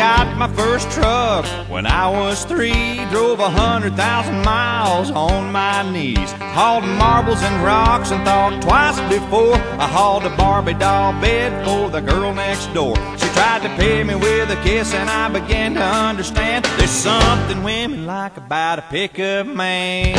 got my first truck when I was three. Drove a hundred thousand miles on my knees. Hauled marbles and rocks and thought twice before I hauled a Barbie doll bed for the girl next door. She tried to pay me with a kiss and I began to understand there's something women like about a pickup man.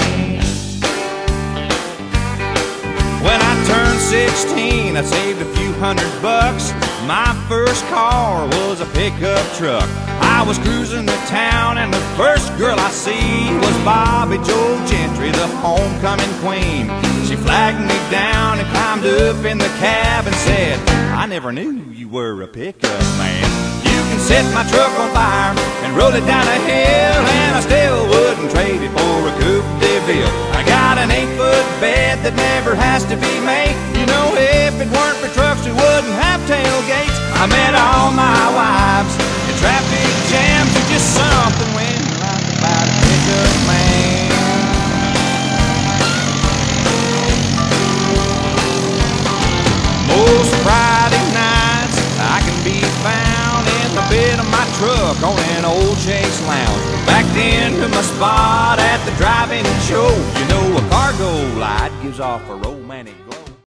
When I turned 16, I saved a few hundred bucks. My first car was a pickup truck. I was cruising the town, and the first girl I see was Bobby Joe Gentry, the homecoming queen. She flagged me down and climbed up in the cab and said, I never knew you were a pickup man. You can set my truck on fire and roll it down a hill, and I still wouldn't trade it for a Coupe de Ville. I got an eight foot bed that never has to be made. You know, if it weren't for trucks, found in the bed of my truck on an old Chase Lounge. Backed into my spot at the drive-in show. You know a cargo light gives off a romantic glow.